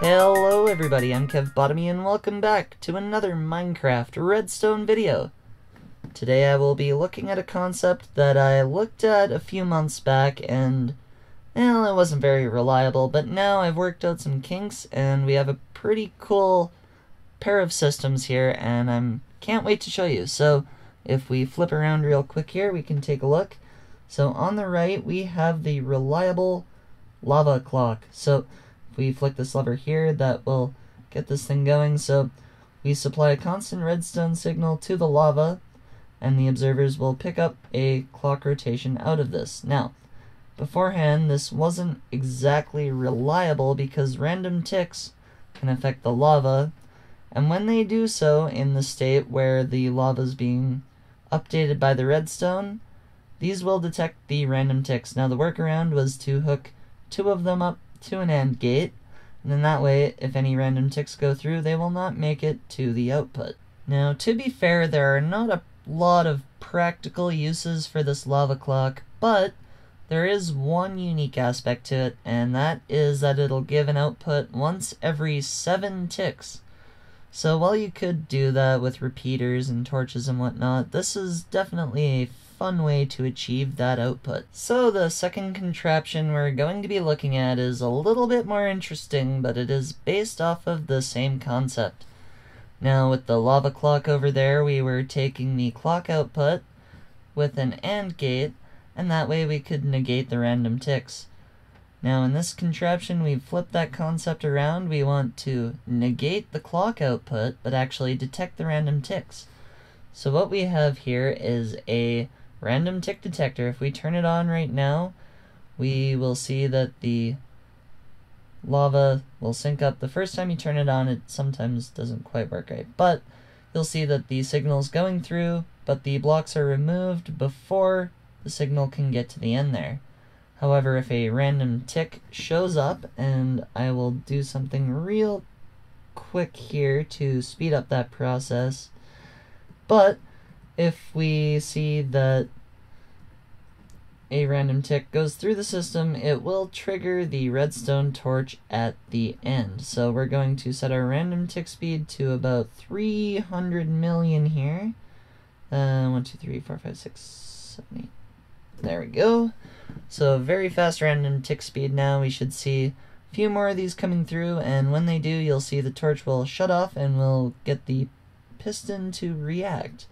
Hello everybody, I'm Kevbotomy and welcome back to another Minecraft Redstone video. Today I will be looking at a concept that I looked at a few months back and, well, it wasn't very reliable, but now I've worked out some kinks and we have a pretty cool pair of systems here and I'm can't wait to show you. So if we flip around real quick here, we can take a look. So on the right, we have the reliable lava clock. So if we flick this lever here, that will get this thing going. So we supply a constant redstone signal to the lava, and the observers will pick up a clock rotation out of this. Now, beforehand, this wasn't exactly reliable because random ticks can affect the lava, and when they do so in the state where the lava is being updated by the redstone, these will detect the random ticks. Now the workaround was to hook two of them up to an AND gate, and then that way, if any random ticks go through, they will not make it to the output. Now, to be fair, there are not a lot of practical uses for this lava clock, but there is one unique aspect to it, and that is that it'll give an output once every seven ticks. So while you could do that with repeaters and torches and whatnot, this is definitely a fun way to achieve that output. So the second contraption we're going to be looking at is a little bit more interesting, but it is based off of the same concept. Now with the lava clock over there, we were taking the clock output with an AND gate, and that way we could negate the random ticks. Now in this contraption, we've flipped that concept around. We want to negate the clock output, but actually detect the random ticks. So what we have here is a random tick detector. If we turn it on right now, we will see that the lava will sync up. The first time you turn it on, it sometimes doesn't quite work right, but you'll see that the signal is going through, but the blocks are removed before the signal can get to the end there. However, if a random tick shows up, and I will do something real quick here to speed up that process, but if we see that a random tick goes through the system, it will trigger the redstone torch at the end. So we're going to set our random tick speed to about 300 million here. Uh, 1, 2, 3, 4, 5, 6, 7, 8. There we go. So very fast random tick speed now. We should see a few more of these coming through, and when they do, you'll see the torch will shut off and we'll get the piston to react.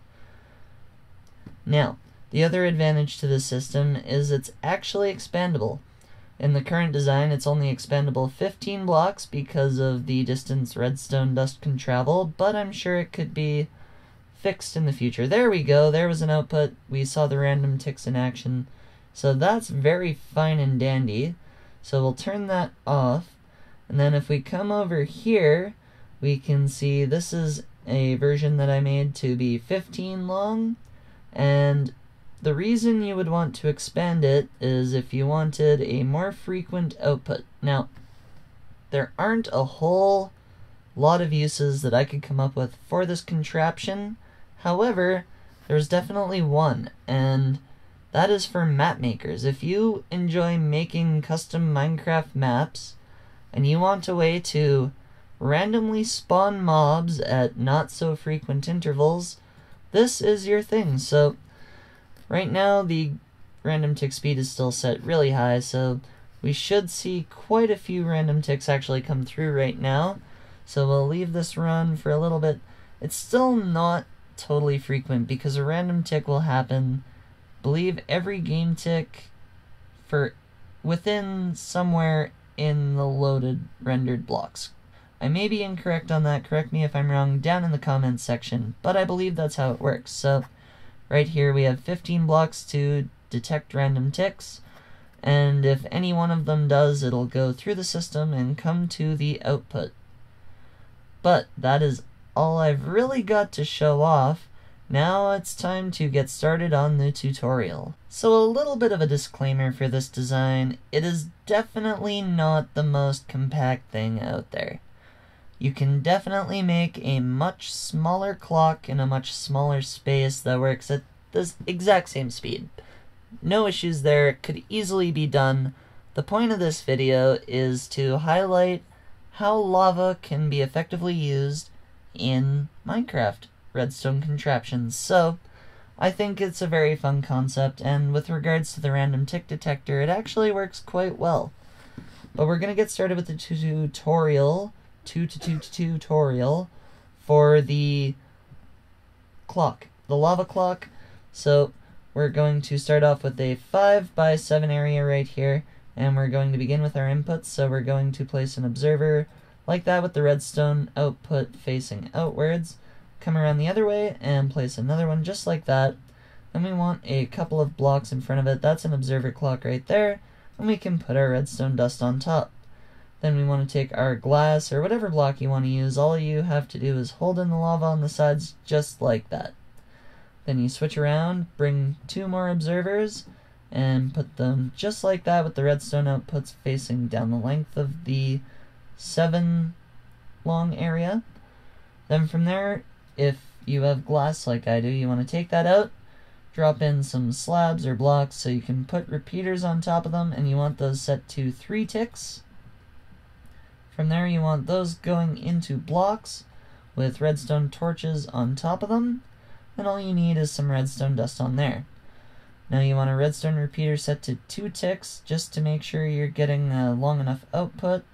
Now, the other advantage to this system is it's actually expandable. In the current design, it's only expandable 15 blocks because of the distance redstone dust can travel, but I'm sure it could be fixed in the future. There we go, there was an output. We saw the random ticks in action. So that's very fine and dandy. So we'll turn that off. And then if we come over here, we can see this is a version that I made to be 15 long. And the reason you would want to expand it is if you wanted a more frequent output. Now, there aren't a whole lot of uses that I could come up with for this contraption. However, there's definitely one, and that is for map makers. If you enjoy making custom Minecraft maps, and you want a way to randomly spawn mobs at not so frequent intervals, this is your thing. So right now the random tick speed is still set really high, so we should see quite a few random ticks actually come through right now. So we'll leave this run for a little bit. It's still not totally frequent because a random tick will happen, believe every game tick for within somewhere in the loaded rendered blocks. I may be incorrect on that, correct me if I'm wrong down in the comments section, but I believe that's how it works. So right here we have 15 blocks to detect random ticks, and if any one of them does, it'll go through the system and come to the output. But that is all I've really got to show off. Now it's time to get started on the tutorial. So a little bit of a disclaimer for this design, it is definitely not the most compact thing out there. You can definitely make a much smaller clock in a much smaller space that works at the exact same speed. No issues there, it could easily be done. The point of this video is to highlight how lava can be effectively used in Minecraft redstone contraptions. So, I think it's a very fun concept, and with regards to the random tick detector, it actually works quite well. But we're going to get started with the tutorial, 2 to 2 tutorial, for the clock, the lava clock. So, we're going to start off with a 5 by 7 area right here, and we're going to begin with our inputs. So we're going to place an observer like that with the redstone output facing outwards, come around the other way and place another one just like that. Then we want a couple of blocks in front of it. That's an observer clock right there, and we can put our redstone dust on top. Then we want to take our glass or whatever block you want to use. All you have to do is hold in the lava on the sides just like that. Then you switch around, bring two more observers, and put them just like that with the redstone outputs facing down the length of the 7 long area. Then from there, if you have glass like I do, you want to take that out, drop in some slabs or blocks so you can put repeaters on top of them, and you want those set to 3 ticks. From there, you want those going into blocks with redstone torches on top of them, and all you need is some redstone dust on there. Now you want a redstone repeater set to 2 ticks just to make sure you're getting a long enough output.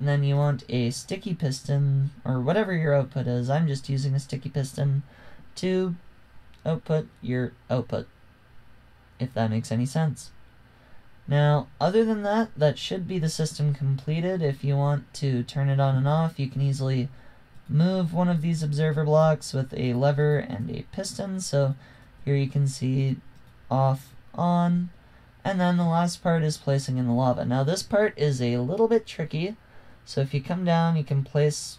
And then you want a sticky piston, or whatever your output is, I'm just using a sticky piston, to output your output, if that makes any sense. Now, other than that, that should be the system completed. If you want to turn it on and off, you can easily move one of these observer blocks with a lever and a piston. So here you can see off, on, and then the last part is placing in the lava. Now this part is a little bit tricky, so if you come down, you can place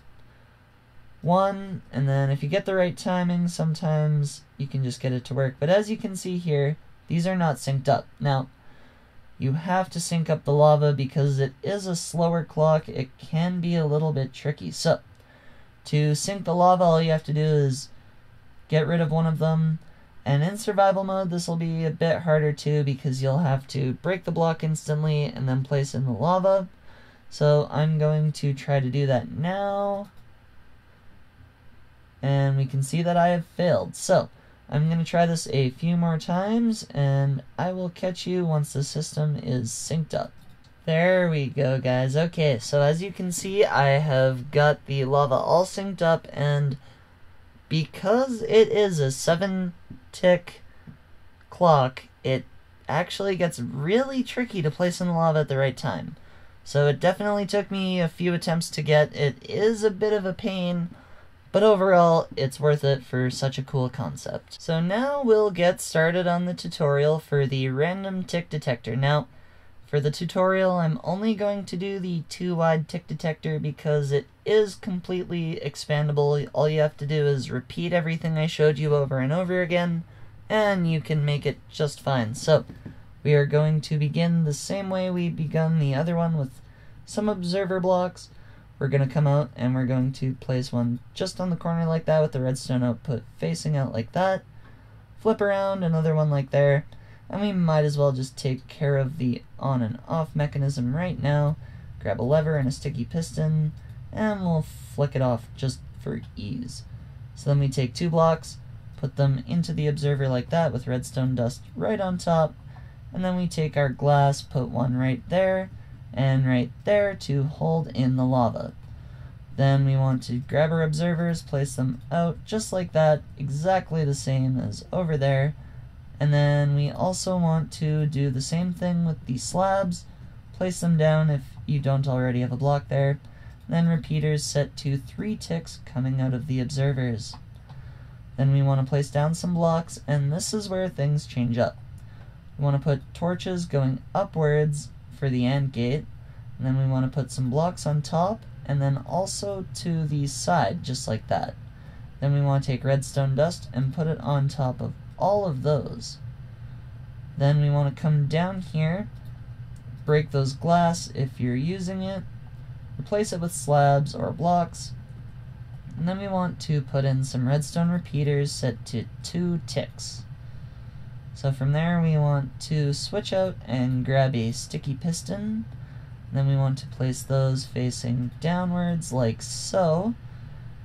one, and then if you get the right timing, sometimes you can just get it to work. But as you can see here, these are not synced up. Now, you have to sync up the lava because it is a slower clock. It can be a little bit tricky. So, to sync the lava, all you have to do is get rid of one of them, and in survival mode, this will be a bit harder too because you'll have to break the block instantly and then place in the lava. So I'm going to try to do that now. And we can see that I have failed. So I'm going to try this a few more times and I will catch you once the system is synced up. There we go guys. Okay, so as you can see I have got the lava all synced up and because it is a 7 tick clock, it actually gets really tricky to place in the lava at the right time. So it definitely took me a few attempts to get. It is a bit of a pain, but overall, it's worth it for such a cool concept. So now we'll get started on the tutorial for the random tick detector. Now, for the tutorial, I'm only going to do the 2-wide tick detector because it is completely expandable. All you have to do is repeat everything I showed you over and over again, and you can make it just fine. So, we are going to begin the same way we begun the other one with some observer blocks. We're going to come out and we're going to place one just on the corner like that with the redstone output facing out like that. Flip around, another one like there and we might as well just take care of the on and off mechanism right now. Grab a lever and a sticky piston, and we'll flick it off just for ease. So then we take two blocks, put them into the observer like that with redstone dust right on top, and then we take our glass, put one right there, and right there to hold in the lava. Then we want to grab our observers, place them out just like that, exactly the same as over there, and then we also want to do the same thing with the slabs. Place them down if you don't already have a block there. Then repeaters set to 3 ticks coming out of the observers. Then we want to place down some blocks, and this is where things change up. We want to put torches going upwards for the AND gate, and then we want to put some blocks on top, and then also to the side, just like that. Then we want to take redstone dust and put it on top of all of those. Then we want to come down here, break those glass if you're using it, replace it with slabs or blocks, and then we want to put in some redstone repeaters set to 2 ticks. So from there we want to switch out and grab a sticky piston, Then we want to place those facing downwards like so.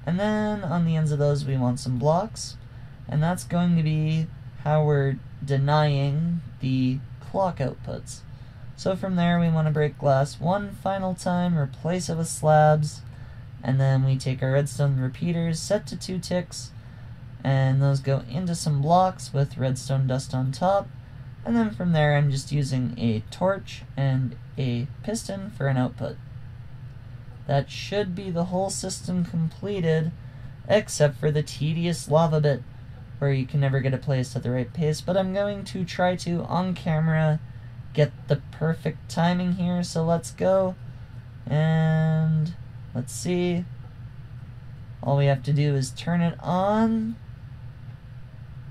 And then on the ends of those we want some blocks. And that's going to be how we're denying the clock outputs. So from there we want to break glass one final time, replace it with slabs, and then we take our redstone repeaters, set to two ticks, and those go into some blocks with redstone dust on top, and then from there I'm just using a torch and a piston for an output. That should be the whole system completed, except for the tedious lava bit, where you can never get it placed at the right pace, but I'm going to try to, on camera, get the perfect timing here, so let's go, and let's see. All we have to do is turn it on.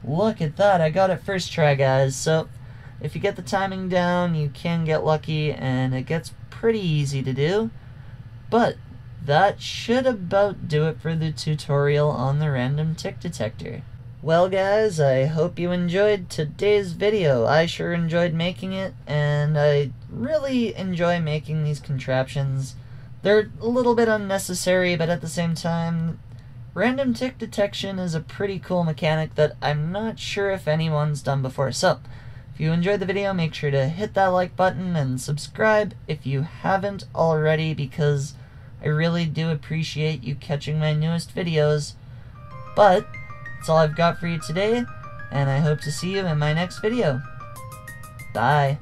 Look at that, I got it first try, guys, so if you get the timing down, you can get lucky, and it gets pretty easy to do. But that should about do it for the tutorial on the random tick detector. Well guys, I hope you enjoyed today's video. I sure enjoyed making it, and I really enjoy making these contraptions. They're a little bit unnecessary, but at the same time, random tick detection is a pretty cool mechanic that I'm not sure if anyone's done before. So, if you enjoyed the video, make sure to hit that like button and subscribe if you haven't already because I really do appreciate you catching my newest videos. But, that's all I've got for you today, and I hope to see you in my next video. Bye.